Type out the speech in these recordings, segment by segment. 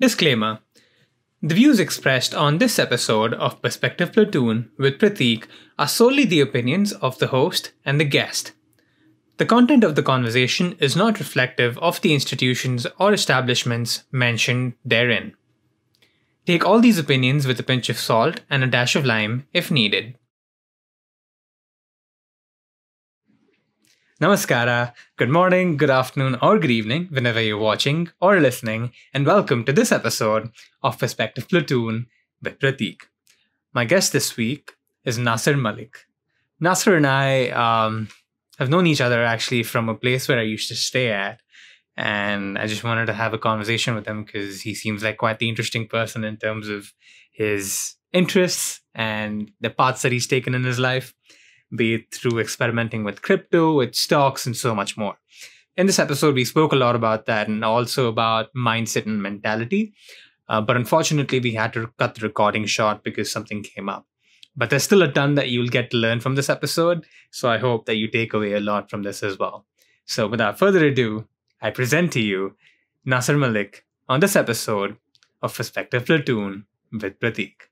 Disclaimer The views expressed on this episode of Perspective Platoon with Prateek are solely the opinions of the host and the guest. The content of the conversation is not reflective of the institutions or establishments mentioned therein. Take all these opinions with a pinch of salt and a dash of lime if needed. Namaskara, good morning, good afternoon, or good evening, whenever you're watching or listening, and welcome to this episode of Perspective Platoon with Prateek. My guest this week is Nasir Malik. Nasir and I um, have known each other actually from a place where I used to stay at, and I just wanted to have a conversation with him because he seems like quite the interesting person in terms of his interests and the paths that he's taken in his life be it through experimenting with crypto, with stocks, and so much more. In this episode, we spoke a lot about that and also about mindset and mentality. Uh, but unfortunately, we had to cut the recording short because something came up. But there's still a ton that you'll get to learn from this episode. So I hope that you take away a lot from this as well. So without further ado, I present to you Nasir Malik on this episode of Perspective Platoon with Prateek.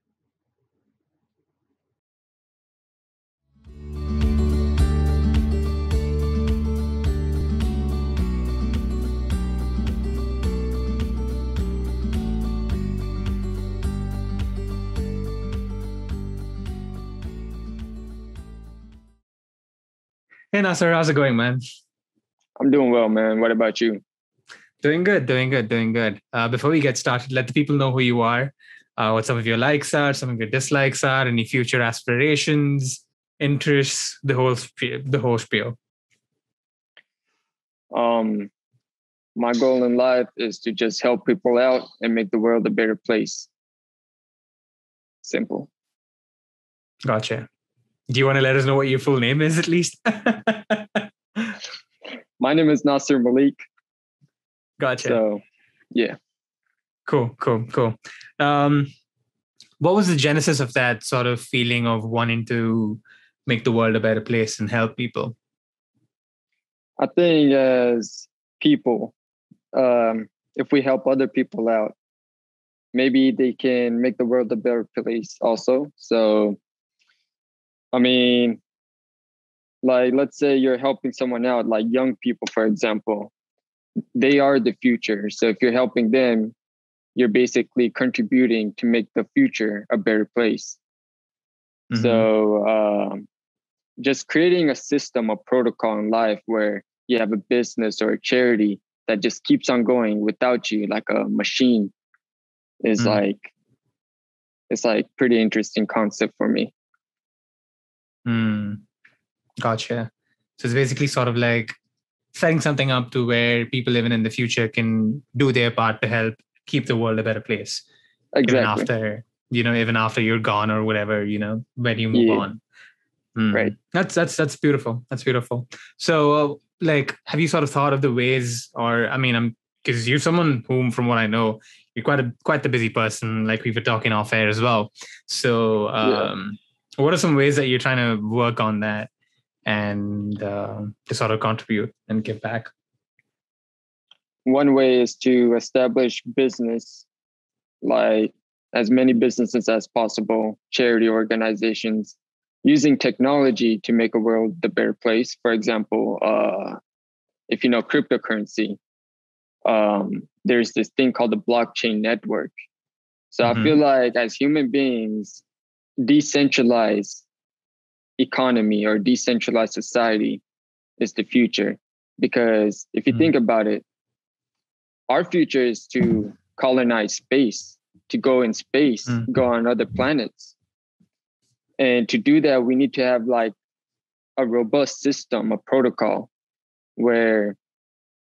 Hey Nasir, how's it going, man? I'm doing well, man. What about you? Doing good, doing good, doing good. Uh, before we get started, let the people know who you are, uh, what some of your likes are, some of your dislikes are, any future aspirations, interests, the whole spiel, the whole spiel. Um, my goal in life is to just help people out and make the world a better place. Simple. Gotcha. Do you want to let us know what your full name is at least? My name is Nasir Malik. Gotcha. So, yeah. Cool, cool, cool. Um, what was the genesis of that sort of feeling of wanting to make the world a better place and help people? I think as people, um, if we help other people out, maybe they can make the world a better place also. So I mean, like let's say you're helping someone out, like young people, for example, they are the future. So if you're helping them, you're basically contributing to make the future a better place. Mm-hmm. So um, just creating a system, a protocol in life where you have a business or a charity that just keeps on going without you, like a machine, is mm-hmm. like it's like pretty interesting concept for me. Mm, gotcha. So it's basically sort of like setting something up to where people living in the future can do their part to help keep the world a better place. Exactly. Even after, you know, even after you're gone or whatever, you know, when you move yeah. on. Mm. Right. That's that's that's beautiful. That's beautiful. So, uh, like, have you sort of thought of the ways, or I mean, I'm because you're someone whom, from what I know, you're quite a quite the busy person. Like we were talking off air as well. So, um, what are some ways that you're trying to work on that and uh, to sort of contribute and give back? One way is to establish business like as many businesses as possible charity organizations using technology to make a world a better place. For example uh, if you know cryptocurrency um, there's this thing called the blockchain network. So mm-hmm. i feel like as human beings decentralized economy or decentralized society is the future. Because if you mm. think about it, our future is to colonize space, to go in space, mm. go on other planets. And to do that, we need to have like a robust system, a protocol where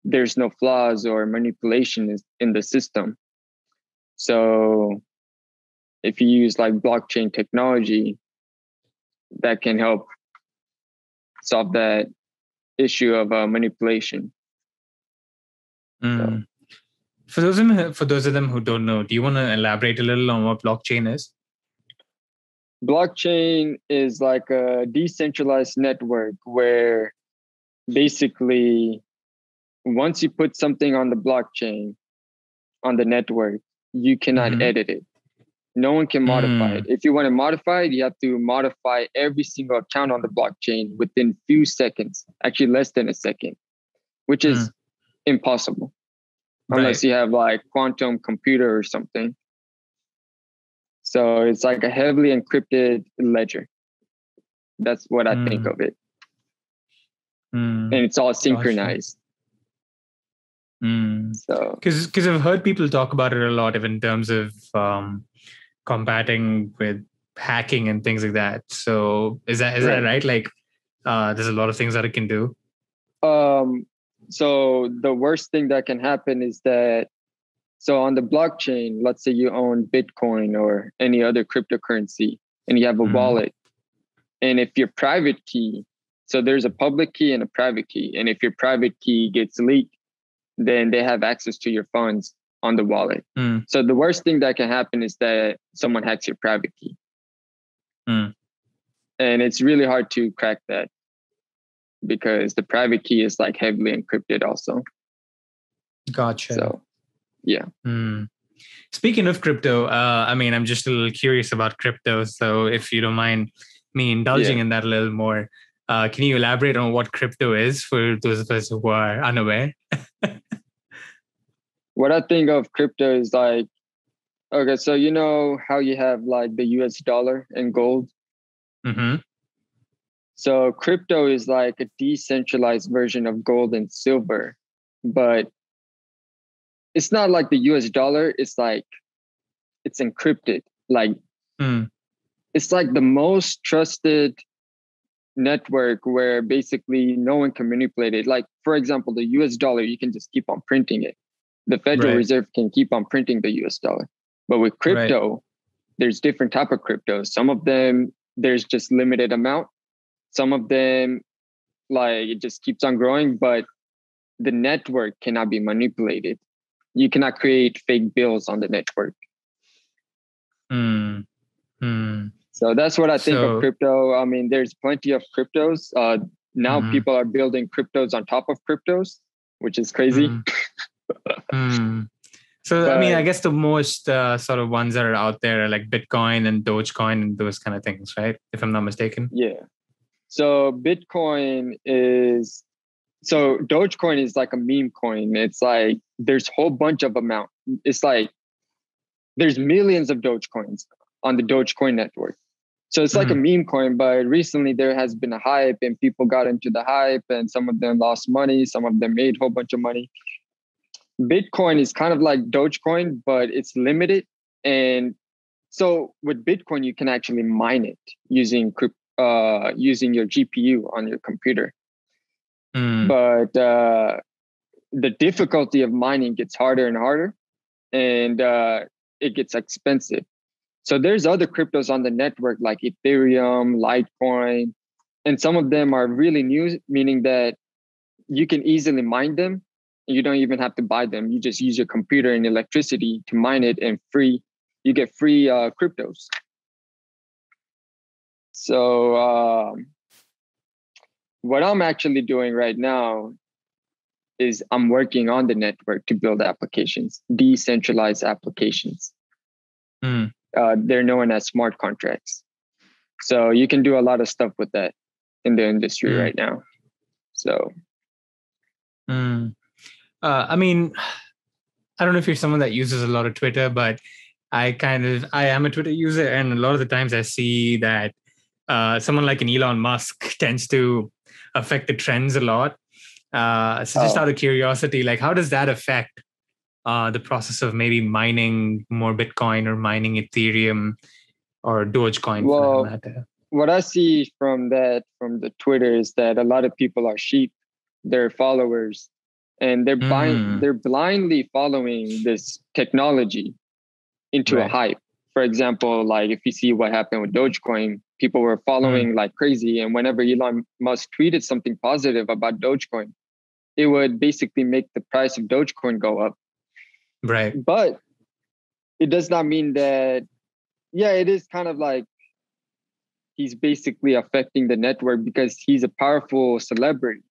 there's no flaws or manipulation in the system. So if you use like blockchain technology that can help solve that issue of uh, manipulation mm. so. for those of them, for those of them who don't know do you want to elaborate a little on what blockchain is blockchain is like a decentralized network where basically once you put something on the blockchain on the network you cannot Mhm. edit it. No one can modify Mm. it. If you want to modify it, you have to modify every single account on the blockchain within few seconds, actually less than a second, which is impossible unless you have like quantum computer or something. So it's like a heavily encrypted ledger. That's what I think Mm. of it. Mm. And it's all synchronized. Mm. So Because because I've heard people talk about it a lot, even in terms of um, combating with hacking and things like that. So is that is that Right. right? Like, uh, there's a lot of things that it can do. um so the worst thing that can happen is that so on the blockchain, let's say you own Bitcoin or any other cryptocurrency and you have a Mhm. wallet. And if your private key, so there's a public key and a private key. And if your private key gets leaked, then they have access to your funds on the wallet. Mm. So the worst thing that can happen is that someone hacks your private key. Mm. And it's really hard to crack that because the private key is like heavily encrypted also. Gotcha. So yeah. Hmm. Speaking of crypto, uh, I mean, I'm just a little curious about crypto. So if you don't mind me indulging in that a little more, uh, can you elaborate on what crypto is for those of us who are unaware? What I think of crypto is like okay, so you know how you have like the US dollar and gold? hmm So crypto is like a decentralized version of gold and silver, but it's not like the US dollar. It's like it's encrypted. Like Mm. it's like the most trusted network where basically no one can manipulate it. Like for example, the US dollar, you can just keep on printing it. The Federal Right. Reserve can keep on printing the US dollar. But with crypto, there's different type of cryptos. Some of them there's just limited amount. Some of them like it just keeps on growing, but the network cannot be manipulated. You cannot create fake bills on the network. Hmm. Hmm. So that's what I think So- of crypto. I mean, there's plenty of cryptos. Uh, now Mhm. people are building cryptos on top of cryptos, which is crazy. Mm. Hmm. So I mean, I guess the most uh, sort of ones that are out there are like Bitcoin and Dogecoin and those kind of things, right? If I'm not mistaken. Yeah. So Bitcoin is so Dogecoin is like a meme coin. It's like there's a whole bunch of amount. It's like there's millions of Dogecoins on the Dogecoin network. So it's like a meme coin, but recently there has been a hype and people got into the hype and some of them lost money, some of them made a whole bunch of money. Bitcoin is kind of like Dogecoin, but it's limited. And so with Bitcoin, you can actually mine it using uh, using your GPU on your computer. Hmm. But uh, the difficulty of mining gets harder and harder, and uh, it gets expensive. So there's other cryptos on the network like Ethereum, Litecoin, and some of them are really new, meaning that you can easily mine them. You don't even have to buy them. You just use your computer and electricity to mine it, and free. You get free uh, cryptos. So um, what I'm actually doing right now is I'm working on the network to build applications, decentralized applications. Hmm. Uh, they're known as smart contracts. So you can do a lot of stuff with that in the industry Mm. right now. So Mm. Uh, I mean, I don't know if you're someone that uses a lot of Twitter, but I kind of I am a Twitter user, and a lot of the times I see that uh, someone like an Elon Musk tends to affect the trends a lot. Uh, so just Oh. out of curiosity, like how does that affect uh, the process of maybe mining more Bitcoin or mining Ethereum or Dogecoin Well, for that matter? what I see from that from the Twitter is that a lot of people are sheep, they're followers, and they're blind, Mm. they're blindly following this technology into a hype. For example, like if you see what happened with Dogecoin, people were following like crazy, and whenever Elon Musk tweeted something positive about Dogecoin, it would basically make the price of Dogecoin go up Right. but it does not mean that yeah it is kind of like he's basically affecting the network because he's a powerful celebrity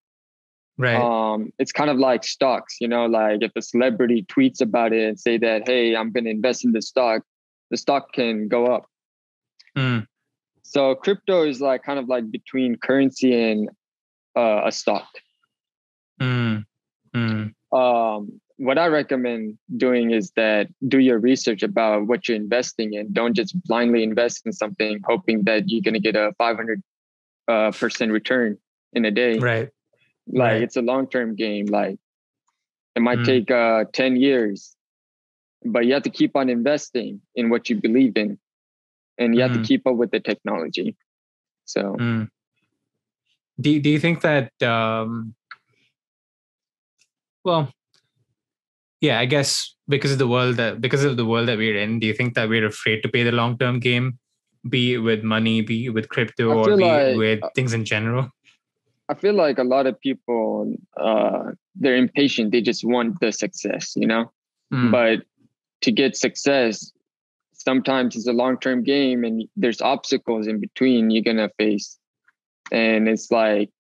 Right. Um, it's kind of like stocks, you know, like if a celebrity tweets about it and say that, hey, I'm going to invest in this stock, the stock can go up. Mm. So crypto is like kind of like between currency and uh, a stock. Mm. Mm. Um, what I recommend doing is that do your research about what you're investing in. Don't just blindly invest in something hoping that you're going to get a 500 uh, percent return in a day. Right. Like Right. it's a long term game. Like it might Mm. take uh, 10 years, but you have to keep on investing in what you believe in and you have Mm. to keep up with the technology. So, Mm. Do Do you think that? Um, well, yeah, I guess because of the world that because of the world that we're in, do you think that we're afraid to play the long term game, be it with money, be it with crypto, or be it like- uh, with things in general? I feel like a lot of people, uh, they're impatient. They just want the success, you know? Mm. But to get success, sometimes it's a long term game and there's obstacles in between you're going to face. And it's like,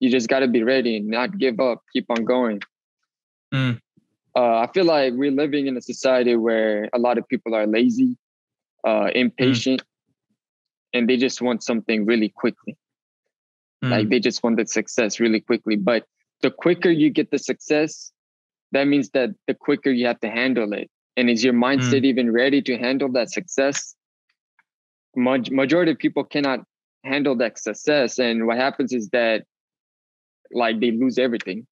you just got to be ready and not give up, keep on going. Mm. Uh, I feel like we're living in a society where a lot of people are lazy, uh, impatient, and they just want something really quickly. Mm. Like they just wanted success really quickly. But the quicker you get the success, that means that the quicker you have to handle it. And is your mindset even ready to handle that success? Maj- majority of people cannot handle that success. And what happens is that like they lose everything.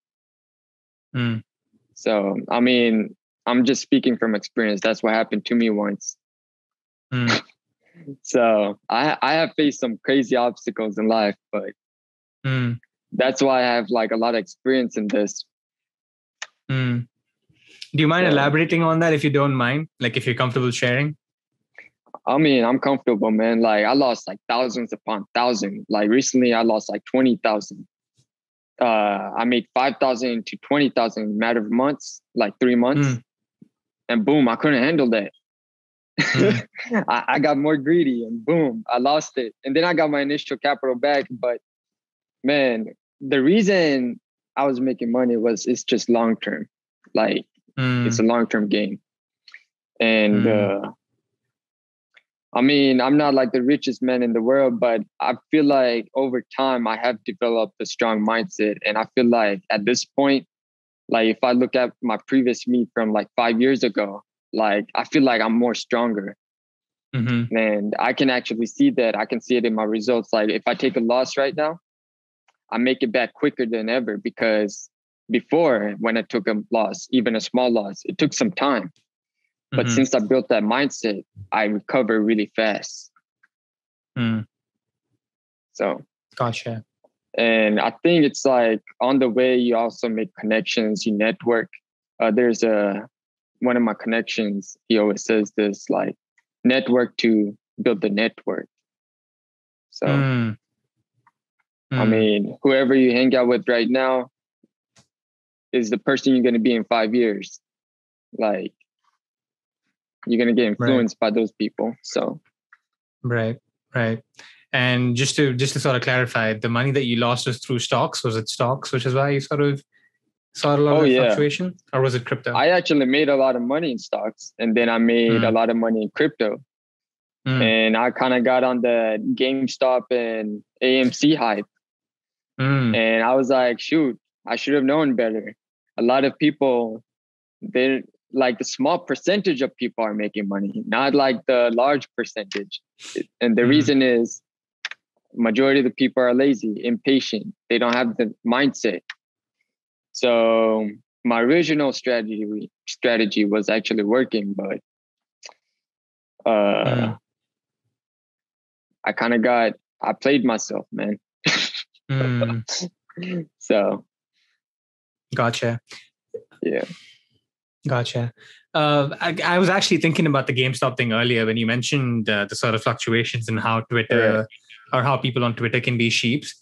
Mm. So I mean, I'm just speaking from experience. That's what happened to me once. Mm. So I I have faced some crazy obstacles in life, but Mm. that's why I have like a lot of experience in this. Mm. Do you mind So- elaborating on that if you don't mind? Like if you're comfortable sharing? I mean, I'm comfortable, man. Like I lost like thousands upon thousands. Like recently, I lost like twenty thousand. Uh, I made five thousand to twenty thousand in a matter of months, like three months, Mm. and boom, I couldn't handle that. Mm. I, I got more greedy, and boom, I lost it. And then I got my initial capital back. But man, the reason I was making money was it's just long term. Like Mm. it's a long term game. And Mm. uh, I mean, I'm not like the richest man in the world, but I feel like over time I have developed a strong mindset. And I feel like at this point, like if I look at my previous me from like five years ago, like I feel like I'm more stronger. Mhm. And I can actually see that. I can see it in my results. Like if I take a loss right now, I make it back quicker than ever because before when I took a loss, even a small loss, it took some time. But Mhm. since I built that mindset, I recover really fast. Mm. So, Gotcha. and I think it's like on the way, you also make connections, you network. Uh, there's a one of my connections. He always says this like network to build the network. So, Mm. I Mm. mean, whoever you hang out with right now is the person you're going to be in five years. Like, you're going to get influenced by those people. So, Right, right. And just to just to sort of clarify, the money that you lost was through stocks. Was it stocks, which is why you sort of saw a lot Oh, of yeah. fluctuation, or was it crypto? I actually made a lot of money in stocks and then I made a Mm. lot of money in crypto. Mm, And I kind of got on the GameStop and AMC hype. Mm, And I was like, shoot, I should have known better. A lot of people, they're like the small percentage of people are making money, not like the large percentage. And the Mhm. reason is majority of the people are lazy, impatient. They don't have the mindset. So my original strategy strategy was actually working, but uh, Mm. I kind of got I played myself, man. Mm. So Gotcha. yeah. Gotcha. Uh, I, I was actually thinking about the GameStop thing earlier when you mentioned uh, the sort of fluctuations and how Twitter or how people on Twitter can be sheeps.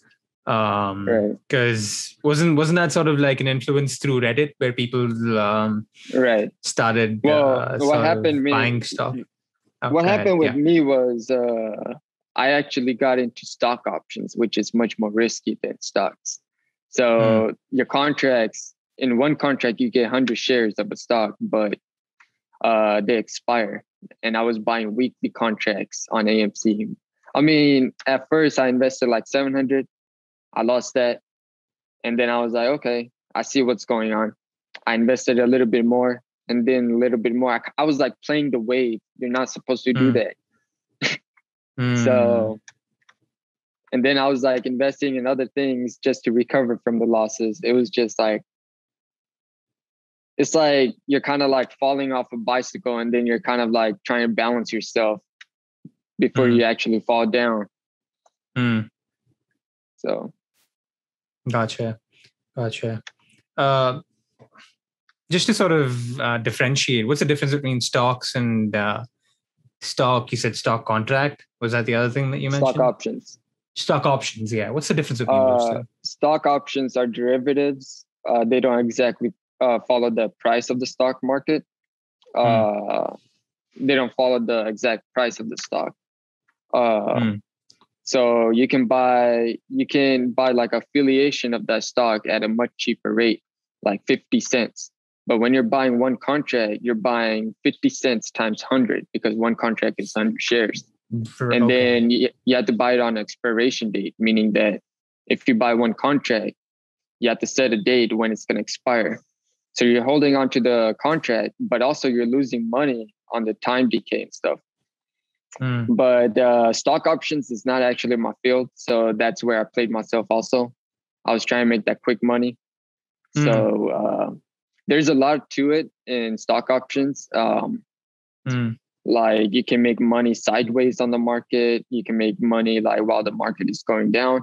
Um, Right. Because wasn't wasn't that sort of like an influence through Reddit where people um, Right. started Well, uh, what happened me- buying stuff? What ahead. happened with Yeah. me was uh, I actually got into stock options, which is much more risky than stocks. So mm. your contracts in one contract you get 100 shares of a stock, but uh, they expire. And I was buying weekly contracts on AMC. I mean, at first I invested like 700. I lost that. And then I was like, okay, I see what's going on. I invested a little bit more and then a little bit more. I, I was like playing the wave. You're not supposed to do mm. that. Mm. So and then I was like investing in other things just to recover from the losses. It was just like it's like you're kind of like falling off a bicycle and then you're kind of like trying to balance yourself before mm. you actually fall down. Mm. So gotcha. Gotcha. Uh, just to sort of uh, differentiate, what's the difference between stocks and uh, stock? You said stock contract. Was that the other thing that you mentioned? Stock options. Stock options, yeah. What's the difference between uh, those two? Stock options are derivatives. Uh, they don't exactly uh, follow the price of the stock market. Mm. They don't follow the exact price of the stock. Mm. So you can buy you can buy like affiliation of that stock at a much cheaper rate, like fifty cents. But when you're buying one contract, you're buying 50 cents times 100 because one contract is 100 shares. For, and okay. then you, you have to buy it on expiration date, meaning that if you buy one contract, you have to set a date when it's going to expire. So you're holding on to the contract, but also you're losing money on the time decay and stuff. Mm. But uh, stock options is not actually my field, so that's where I played myself. Also, I was trying to make that quick money. Mm. So uh, there's a lot to it in stock options. Um, mm like you can make money sideways on the market you can make money like while the market is going down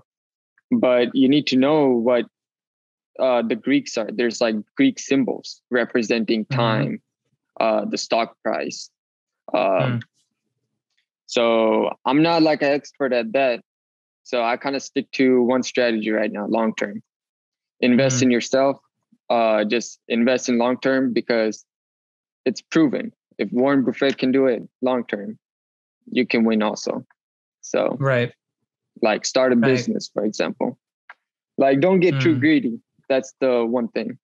but you need to know what uh, the greeks are there's like greek symbols representing mm-hmm. time mm-hmm. uh, the stock price mm. so i'm not like an expert at that so i kind of stick to one strategy right now long term invest mm. in yourself uh, just invest in long term because it's proven if Warren Buffett can do it long term, you can win also. So right, like start a right. business, for example. Like don't get mm. too greedy. That's the one thing.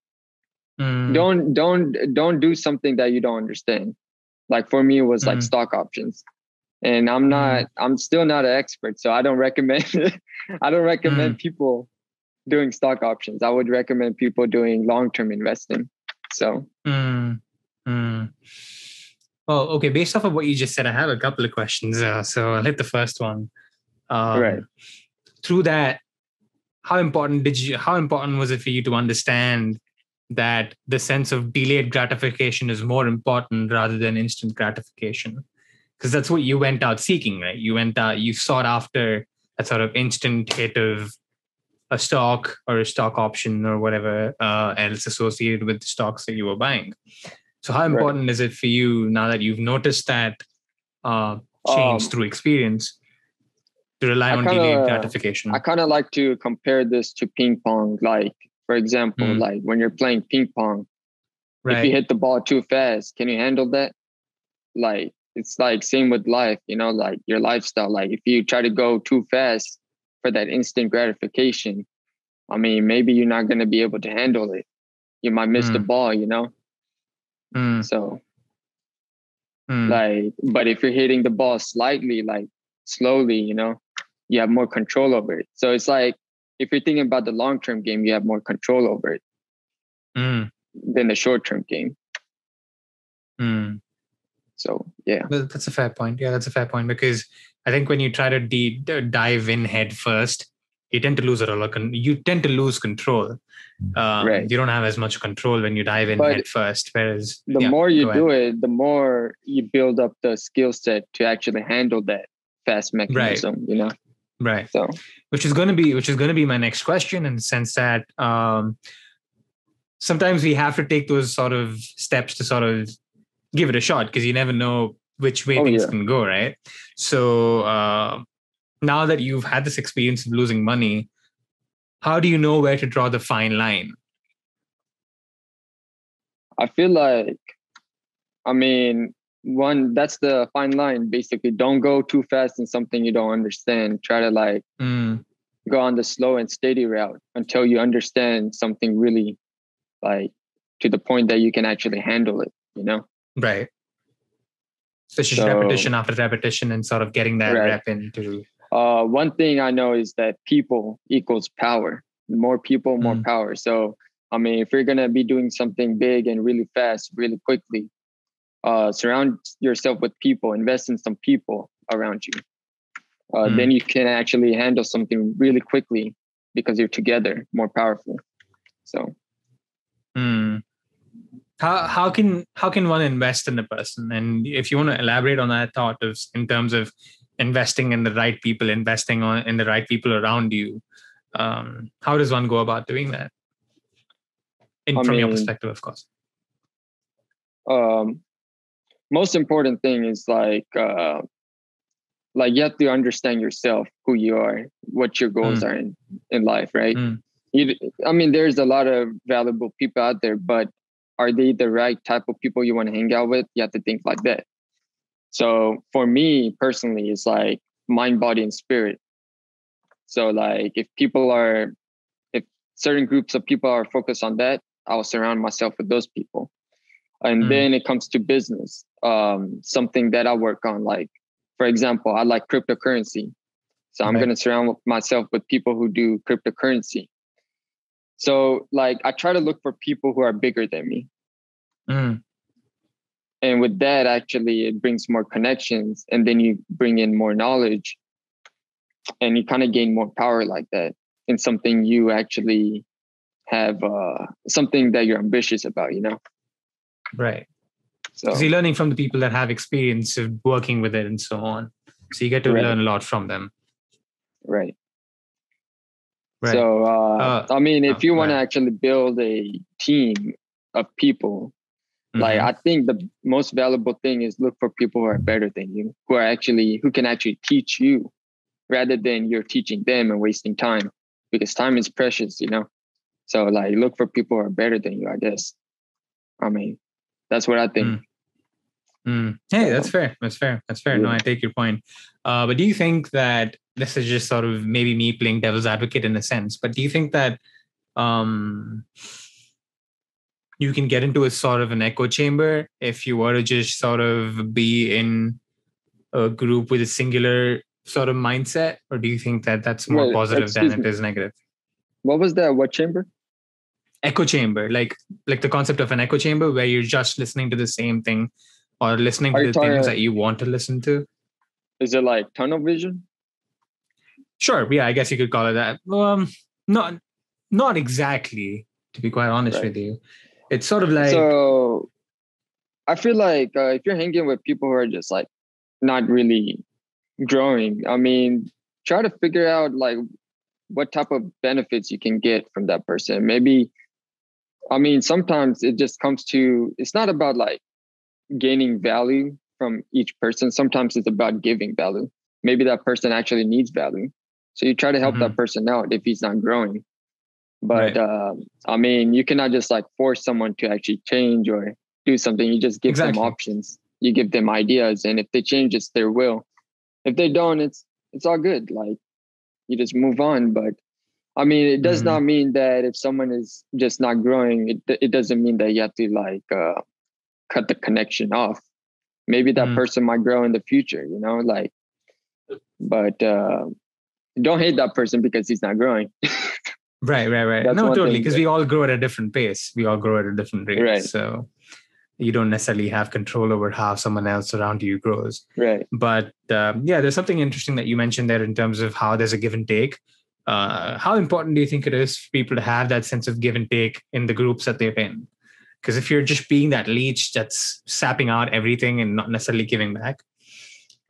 Mm. Don't don't don't do something that you don't understand. Like for me, it was like mm. stock options, and I'm not. Mm. I'm still not an expert, so I don't recommend. I don't recommend mm. people doing stock options. I would recommend people doing long term investing. So. Mm. Oh, okay. Based off of what you just said, I have a couple of questions. Uh, so I'll hit the first one. Um, right. Through that, how important did you? How important was it for you to understand that the sense of delayed gratification is more important rather than instant gratification? Because that's what you went out seeking, right? You went out, you sought after a sort of instant hit of a stock or a stock option or whatever uh, else associated with the stocks that you were buying. So, how important right. is it for you now that you've noticed that uh, change um, through experience to rely I on kinda, delayed gratification? I kind of like to compare this to ping pong. Like, for example, mm. like when you're playing ping pong, right. if you hit the ball too fast, can you handle that? Like, it's like same with life, you know, like your lifestyle. Like, if you try to go too fast for that instant gratification, I mean, maybe you're not going to be able to handle it. You might miss mm. the ball, you know? Mm. So, mm. like, but if you're hitting the ball slightly, like slowly, you know, you have more control over it. So it's like if you're thinking about the long term game, you have more control over it mm. than the short term game. Mm. So yeah, that's a fair point. Yeah, that's a fair point because I think when you try to de- dive in head first, you tend to lose a lot of you tend to lose control. Um, right. You don't have as much control when you dive in but head first. Whereas the yeah, more you do it, the more you build up the skill set to actually handle that fast mechanism. Right. You know. Right. So, which is going to be which is going to be my next question in the sense that um, sometimes we have to take those sort of steps to sort of give it a shot because you never know which way oh, things yeah. can go, right? So uh, now that you've had this experience of losing money, how do you know where to draw the fine line? I feel like, I mean, one, that's the fine line basically. Don't go too fast in something you don't understand. Try to like mm. go on the slow and steady route until you understand something really like to the point that you can actually handle it, you know? Right. So it's just So- repetition after repetition and sort of getting that Right. rep into. Uh, one thing I know is that people equals power. More people, more Mm. power. So, I mean, if you're gonna be doing something big and really fast, really quickly, uh, surround yourself with people. Invest in some people around you. Uh, Mm. Then you can actually handle something really quickly because you're together, more powerful. So, Hmm. How how can how can one invest in a person? And if you want to elaborate on that thought of in terms of investing in the right people, investing on in the right people around you, um, how does one go about doing that? In, from your perspective, of course. um, most important thing is like uh, like you have to understand yourself who you are what your goals are in in life right Mm. you i mean there's a lot of valuable people out there but are they the right type of people you want to hang out with? You have to think like that. So for me personally it's like mind body and spirit. So like if people are if certain groups of people are focused on that i'll surround myself with those people. And Mm. then it comes to business um, something that i work on like for example i like cryptocurrency. So i'm Right. going to surround myself with people who do cryptocurrency. So like i try to look for people who are bigger than me Mm. and with that actually it brings more connections and then you bring in more knowledge and you kind of gain more power like that in something you actually have uh, something that you're ambitious about you know Right. so you're learning from the people that have experience of working with it and so on. So you get to Right. learn a lot from them. right Right. So, uh, Uh, I mean, if oh, you want to actually build a team of people, like Mhm. I think the most valuable thing is look for people who are better than you, who are actually who can actually teach you, rather than you're teaching them and wasting time, because time is precious, you know. So, like, look for people who are better than you. I guess. I mean, that's what I think. Mm. Mm. Hey, that's fair. That's fair. That's fair. No, I take your point. Uh, but do you think that this is just sort of maybe me playing devil's advocate in a sense? But do you think that um, you can get into a sort of an echo chamber if you were to just sort of be in a group with a singular sort of mindset, or do you think that that's more Wait, positive than excuse it me. is negative? What was that? What chamber? echo chamber like like the concept of an echo chamber where you're just listening to the same thing or listening Are to the things that you want to listen to Is it like tunnel vision? sure yeah i guess you could call it that um not not exactly to be quite honest Right. with you it's sort of like so I feel like uh, if you're hanging with people who are just like not really growing, I mean, try to figure out like what type of benefits you can get from that person. Maybe, I mean, sometimes it just comes to it's not about like gaining value from each person. Sometimes it's about giving value. Maybe that person actually needs value. So you try to help that person out if he's not growing. But Right. um, I mean, you cannot just like force someone to actually change or do something. You just give Exactly. them options. You give them ideas, and if they change, it's their will. If they don't, it's it's all good. Like you just move on. But I mean, it does Mhm. not mean that if someone is just not growing, it it doesn't mean that you have to like uh, cut the connection off. Maybe that Mm. person might grow in the future. You know, like, but uh, don't hate that person because he's not growing. right right right. That's no totally because we all grow at a different pace. We all grow at a different rate. Right. so you don't necessarily have control over how someone else around you grows. Right. but um, yeah there's something interesting that you mentioned there in terms of how there's a give and take. Uh, how important do you think it is for people to have that sense of give and take in the groups that they're in? Because if you're just being that leech that's sapping out everything and not necessarily giving back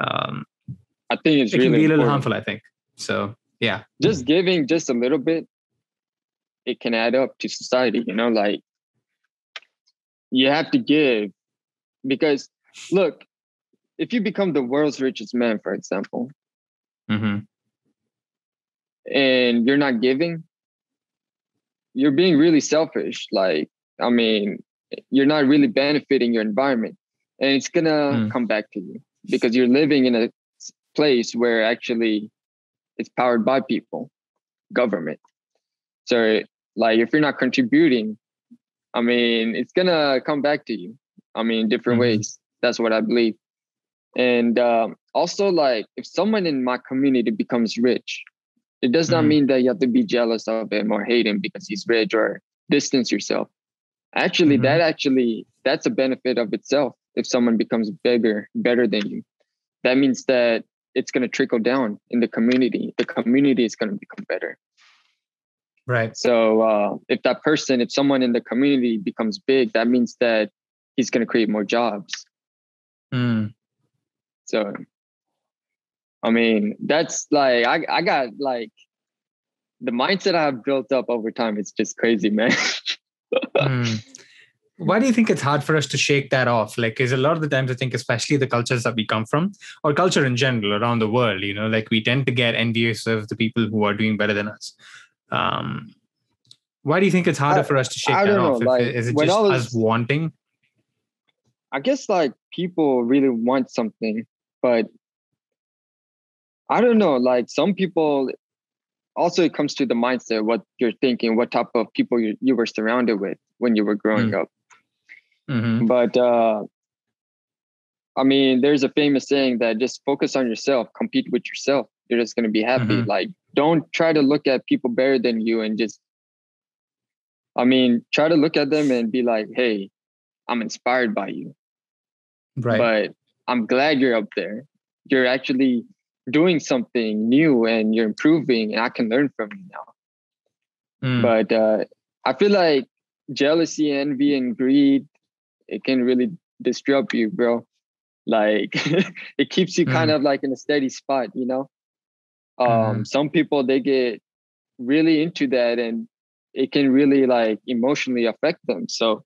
um, I think it's it really can be a little important. harmful i think. So yeah. Just giving just a little bit, it can add up to society. You know, like you have to give because look, if you become the world's richest man, for example, hmm and you're not giving, you're being really selfish. Like, I mean, you're not really benefiting your environment, and it's gonna Mm. come back to you because you're living in a place where actually it's powered by people. government. So like if you're not contributing, I mean, it's gonna come back to you. I mean, different mm-hmm. ways. That's what I believe. And um, also, like, if someone in my community becomes rich, it does not mm-hmm. mean that you have to be jealous of him or hate him because he's rich or distance yourself. Actually, mm-hmm. that actually that's a benefit of itself. If someone becomes bigger, better than you, that means that it's going to trickle down in the community. The community is going to become better. Right. So uh, if that person, if someone in the community becomes big, that means that he's going to create more jobs. Mm. So, I mean, that's like I I got like the mindset I've built up over time. It's just crazy, man. mm. Why do you think it's hard for us to shake that off? Like, is a lot of the times I think, especially the cultures that we come from, or culture in general around the world, you know, like we tend to get envious of the people who are doing better than us. Um, why do you think it's harder I, for us to shake that off? Know, like, is it just was, us wanting? I guess like people really want something, but I don't know. Like some people, also it comes to the mindset, what you're thinking, what type of people you, you were surrounded with when you were growing mm. up. Mm-hmm. But uh, I mean, there's a famous saying that just focus on yourself, compete with yourself. You're just going to be happy. Mm-hmm. Like, don't try to look at people better than you and just, I mean, try to look at them and be like, hey, I'm inspired by you. Right. But I'm glad you're up there. You're actually doing something new and you're improving, and I can learn from you now. Mm. But uh, I feel like jealousy, envy, and greed, it can really disrupt you, bro. Like it keeps you mm. kind of like in a steady spot, you know. Um, mm. Some people they get really into that, and it can really like emotionally affect them. So,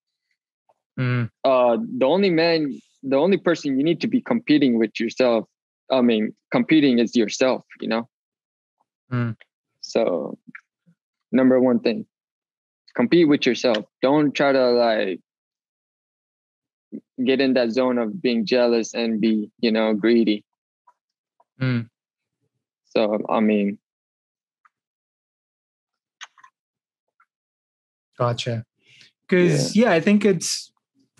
mm. uh, the only man the only person you need to be competing with yourself i mean competing is yourself you know mm. so number one thing compete with yourself don't try to like get in that zone of being jealous and be you know greedy mm. So i mean gotcha because yeah. yeah i think it's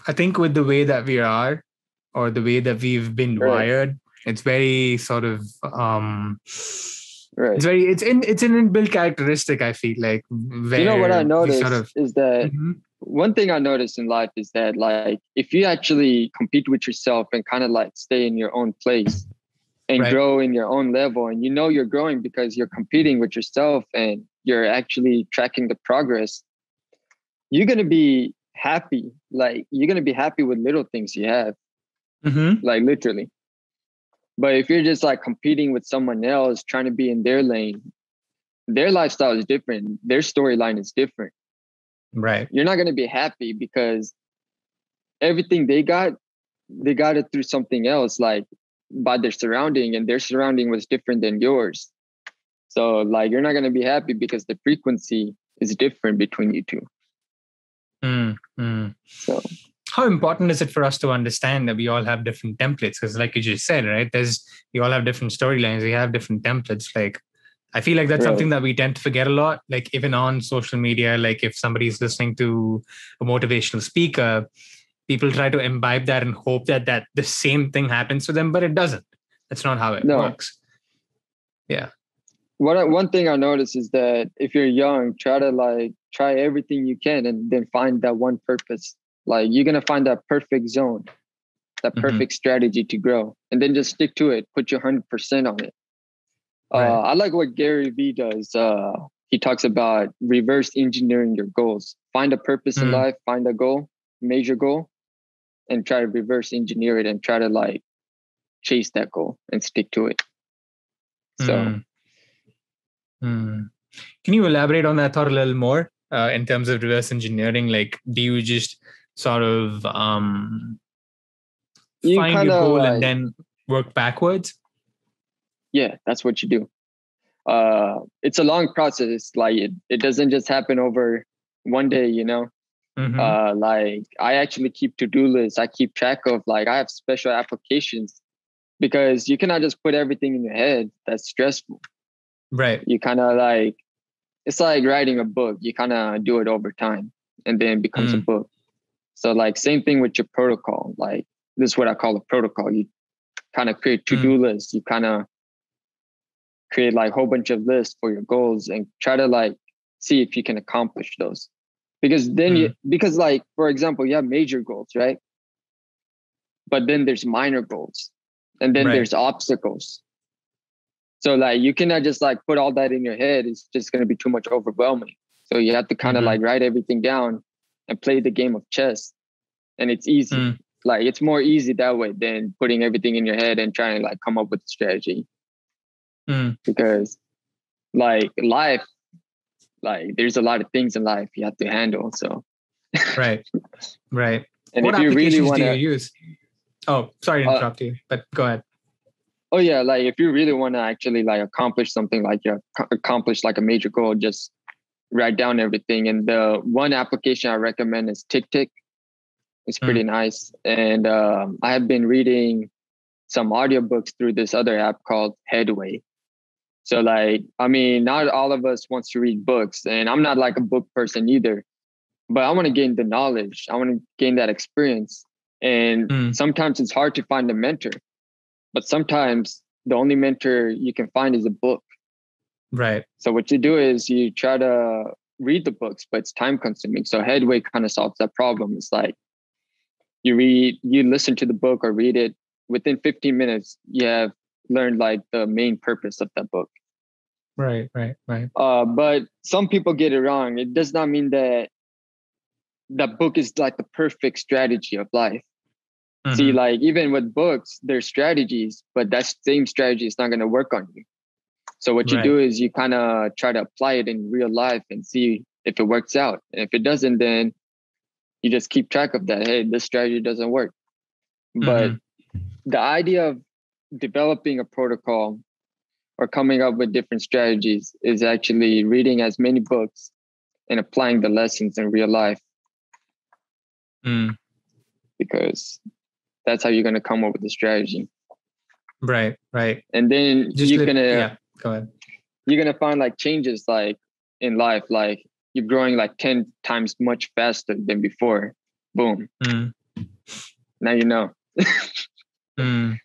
i think with the way that we are or the way that we've been right. wired it's very sort of um right. it's very it's in it's an inbuilt characteristic i feel like you know what i noticed sort of, is that mm-hmm. one thing i noticed in life is that like if you actually compete with yourself and kind of like stay in your own place and right. grow in your own level and you know you're growing because you're competing with yourself and you're actually tracking the progress you're going to be happy like you're going to be happy with little things you have mm-hmm. like literally. But if you're just like competing with someone else, trying to be in their lane, their lifestyle is different. Their storyline is different. Right. You're not going to be happy because everything they got, they got it through something else, like by their surrounding, and their surrounding was different than yours. So, like, you're not going to be happy because the frequency is different between you two. Mm, mm. So, how important is it for us to understand that we all have different templates? Because, like you just said, right, there's we all have different storylines, we have different templates. Like, I feel like that's right. something that we tend to forget a lot. Like, even on social media, like if somebody's listening to a motivational speaker, people try to imbibe that and hope that that the same thing happens to them, but it doesn't. That's not how it no. works. Yeah. One one thing I notice is that if you're young, try to like try everything you can and then find that one purpose like you're gonna find that perfect zone, that mm-hmm. perfect mm-hmm. strategy to grow, and then just stick to it. Put your hundred percent on it. Right. Uh, I like what Gary Vee does. Uh, he talks about reverse engineering your goals. Find a purpose mm-hmm. in mm. life. Find a goal, major goal, and try to reverse engineer it and try to like chase that goal and stick to it. So. Mm. Mm. Can you elaborate on that thought a little more uh, in terms of reverse engineering? Like, do you just sort of um, you find kinda, your goal and then work backwards? Yeah, that's what you do. Uh, it's a long process. Like it, it doesn't just happen over one day, you know. Mm-hmm. Uh, like I actually keep to-do lists. I keep track of like I have special applications because you cannot just put everything in your head. That's stressful. Right. You kind of like it's like writing a book. You kind of do it over time, and then it becomes a Mm. book. So like same thing with your protocol. Like this is what I call a protocol. You kind of create to do lists. You kind of create like a whole bunch of lists for your goals and try to like see if you can accomplish those. Because then you because like for example, you have major goals, right? But then there's minor goals, and then Right. there's obstacles. So like you cannot just like put all that in your head. It's just gonna be too much overwhelming. So you have to kind of Mhm. like write everything down and play the game of chess. And it's easy. Mm. Like it's more easy that way than putting everything in your head and trying to like come up with a strategy. Mm. Because like life, like there's a lot of things in life you have to handle. So Right. Right. and what if you really applications want do to you use? Oh, sorry to Uh, interrupt you, but go ahead. oh yeah like if you really want to actually like accomplish something like you ac- accomplish like a major goal just write down everything and the one application i recommend is ticktick it's pretty nice and um, i have been reading some audiobooks through this other app called headway so like i mean not all of us wants to read books and i'm not like a book person either but i want to gain the knowledge i want to gain that experience and Mm. sometimes it's hard to find a mentor but sometimes the only mentor you can find is a book. Right. So what you do is you try to read the books, but it's time consuming. So Headway kind of solves that problem. It's like you read, you listen to the book or read it within 15 minutes, you have learned like the main purpose of that book. Right. Right. Right. Uh, but some people get it wrong. It does not mean that that book is like the perfect strategy of life. See, Mhm. like even with books, there's strategies, but that same strategy is not going to work on you. So what you Right. do is you kind of try to apply it in real life and see if it works out. And if it doesn't, then you just keep track of that. Hey, this strategy doesn't work. But Mhm. the idea of developing a protocol or coming up with different strategies is actually reading as many books and applying the lessons in real life Mm. because that's how you're going to come up with the strategy. Right. Right. And then Just you're gonna yeah. Go ahead. you're gonna find like changes like in life, like you're growing like 10 times much faster than before. Boom. Mm. Now you know. Mm.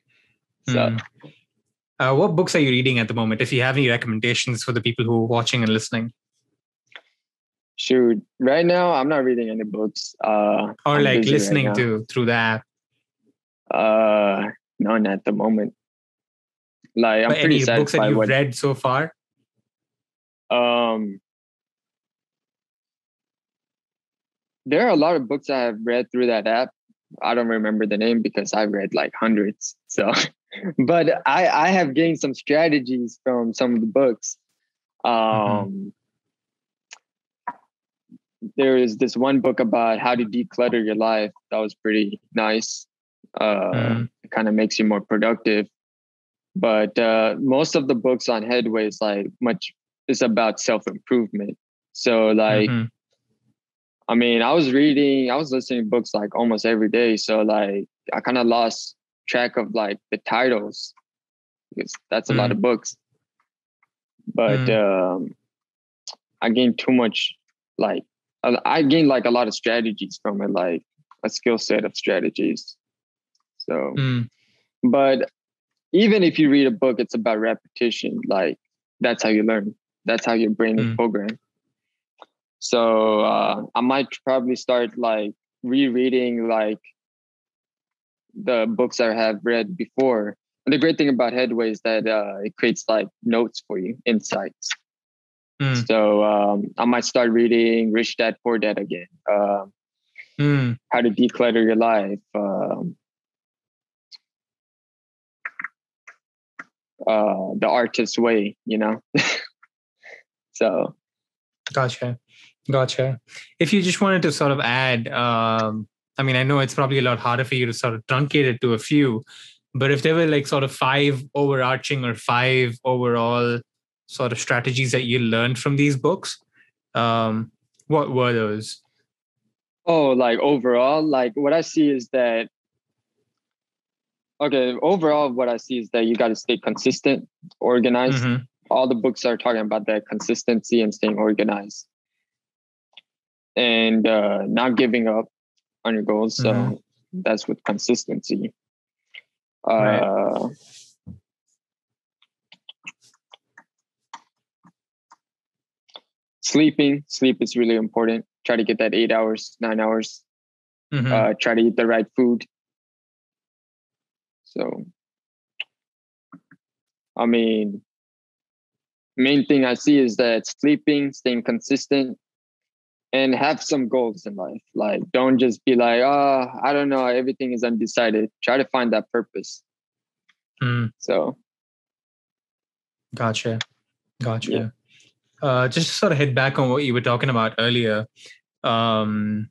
So Mm. Uh, what books are you reading at the moment? If you have any recommendations for the people who are watching and listening, shoot. Right now I'm not reading any books. Uh or I'm like busy right listening to through the app, uh none at the moment. Like I'm but pretty any books that you've with read so far? um there are a lot of books I have read through that app. I don't remember the name because I've read like hundreds. So, but I I have gained some strategies from some of the books. Um, there is this one book about how to declutter your life. That was pretty nice. Uh, Mm. It kind of makes you more productive. But uh, most of the books on Headway is like much is about self improvement. So like. Mhm. I mean, I was reading, I was listening to books like almost every day. So like I kind of lost track of like the titles because that's a lot of books. But um I gained too much like I I gained like a lot of strategies from it, like a skill set of strategies. So Mm. but even if you read a book, it's about repetition. Like that's how you learn. That's how your brain is Mm. programmed. So uh, I might probably start like rereading like the books I have read before. And the great thing about Headway is that uh, it creates like notes for you, insights. Mm. So um, I might start reading Rich Dad Poor Dad again. Um, Mm. how to declutter your life. Um, uh, the artist's way, you know. so Gotcha. Gotcha. If you just wanted to sort of add, um, I mean, I know it's probably a lot harder for you to sort of truncate it to a few, but if there were like sort of five overarching or five overall sort of strategies that you learned from these books, um, what were those? Oh, like overall, like what I see is that okay, overall what I see is that you got to stay consistent, organized, Mhm. all the books are talking about that consistency and staying organized and uh, not giving up on your goals. So Mhm. that's with consistency. Uh, Right. Sleeping, sleep is really important. Try to get that eight hours, nine hours. Mhm. Uh, try to eat the right food. So, I mean, main thing I see is that sleeping, staying consistent, and have some goals in life. Like, don't just be like, oh, I don't know, everything is undecided. Try to find that purpose. Mm. So, Gotcha. Gotcha. Yeah. Uh, just to sort of head back on what you were talking about earlier. Um,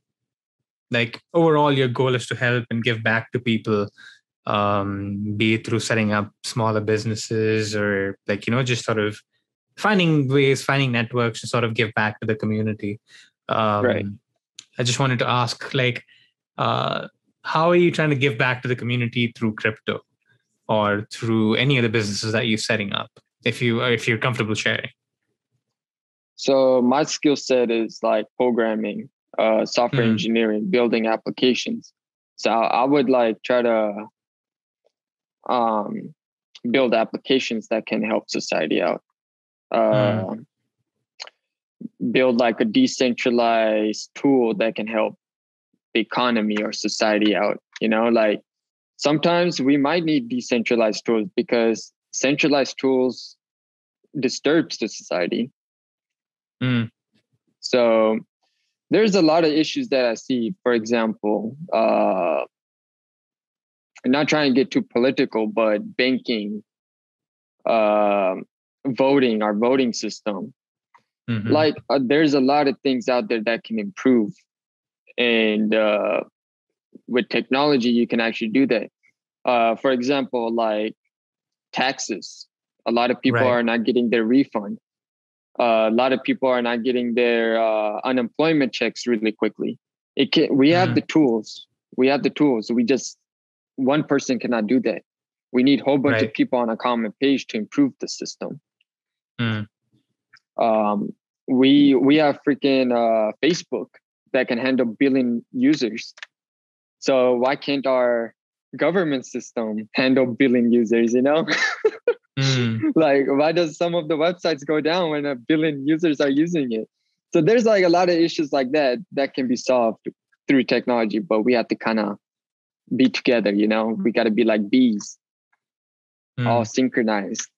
like overall, your goal is to help and give back to people, um, be it through setting up smaller businesses or like, you know, just sort of finding ways, finding networks to sort of give back to the community. Um, Right. I just wanted to ask, like, uh, how are you trying to give back to the community through crypto or through any of the businesses that you're setting up? If you if you're comfortable sharing. so my skill set is like programming, uh, software Mhm. engineering, building applications. So I would like try to um, build applications that can help society out. Uh, Build like a decentralized tool that can help the economy or society out. You know, like sometimes we might need decentralized tools because centralized tools disturbs the society. Mm. So there's a lot of issues that I see. For example, uh, I'm not trying to get too political, but banking, um voting, our voting system. Mhm. Like, uh, there's a lot of things out there that can improve, and uh, with technology, you can actually do that. Uh, for example, like taxes. A lot of people Right. are not getting their refund. Uh, a lot of people are not getting their uh, unemployment checks really quickly. It can. We have Mhm. the tools. We have the tools. We just one person cannot do that. We need a whole bunch of people on a common page to improve the system. Mm. Um, we we have freaking uh, Facebook that can handle billion users. So why can't our government system handle billion users? You know. Mm. like why does some of the websites go down when a billion users are using it so there's like a lot of issues like that that can be solved through technology but we have to kind of be together you know we got to be like bees all Mm. synchronized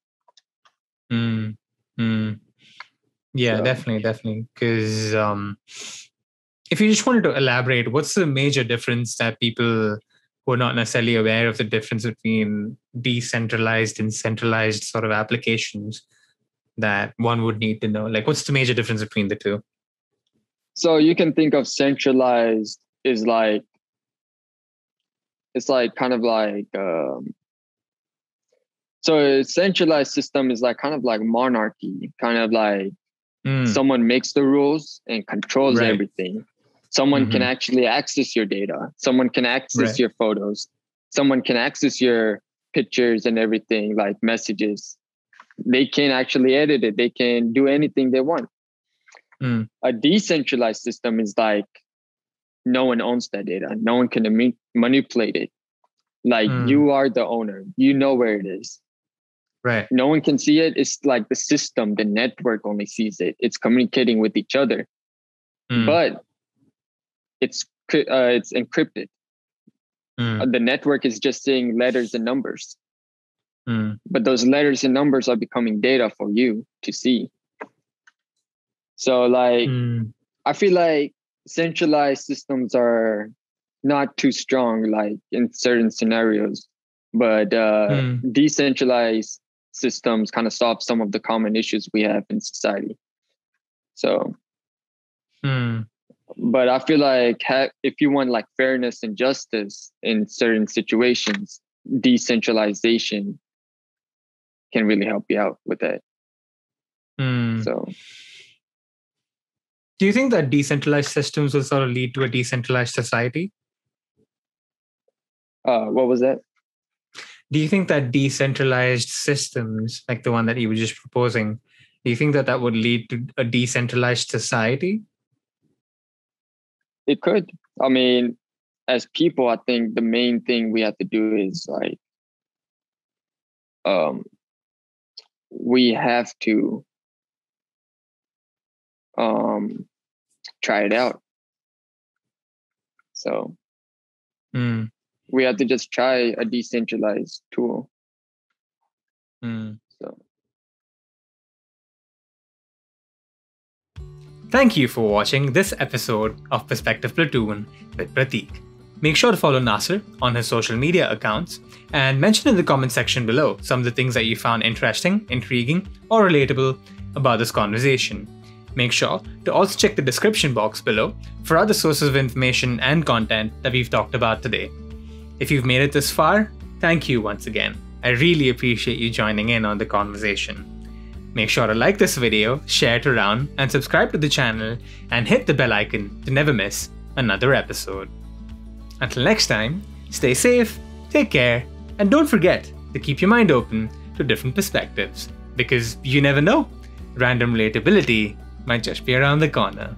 Mm. Mm. Yeah, definitely, definitely. Because um, if you just wanted to elaborate, what's the major difference that people who are not necessarily aware of the difference between decentralized and centralized sort of applications that one would need to know? Like, what's the major difference between the two? so you can think of centralized is like it's like kind of like um so a centralized system is like kind of like monarchy kind of like Mm. someone makes the rules and controls Right. everything. Someone can Mhm. actually access your data. Someone can access Right. your photos. Someone can access your pictures and everything, like messages. They can actually edit it. They can do anything they want. Mm. A decentralized system is like no one owns that data. No one can manipulate it. Like Mm. you are the owner. You know where it is Right. no one can see it it's like the system the network only sees it it's communicating with each other Mm. but it's uh, it's encrypted Mm. Uh, the network is just seeing letters and numbers Mm. but those letters and numbers are becoming data for you to see so like Mm. i feel like centralized systems are not too strong like in certain scenarios but uh, Mm. decentralized systems kind of solve some of the common issues we have in society so Mm. but i feel like ha- if you want like fairness and justice in certain situations decentralization can really help you out with that Mm. so Do you think that decentralized systems will sort of lead to a decentralized society? uh what was that do you think that decentralized systems, like the one that you were just proposing, do you think that that would lead to a decentralized society? It could. I mean, as people, I think the main thing we have to do is like, um, we have to um try it out. So Mm, we have to just try a decentralized tool. mm. So Thank you for watching this episode of Perspective Platoon with Prateek. Make sure to follow Nasir on his social media accounts and mention in the comment section below some of the things that you found interesting, intriguing, or relatable about this conversation. Make sure to also check the description box below for other sources of information and content that we've talked about today. If you've made it this far, thank you once again. I really appreciate you joining in on the conversation. Make sure to like this video, share it around, and subscribe to the channel, and hit the bell icon to never miss another episode. Until next time, stay safe, take care, and don't forget to keep your mind open to different perspectives, because you never know, random relatability might just be around the corner.